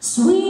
Sweet.